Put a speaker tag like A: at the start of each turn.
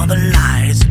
A: all the lies.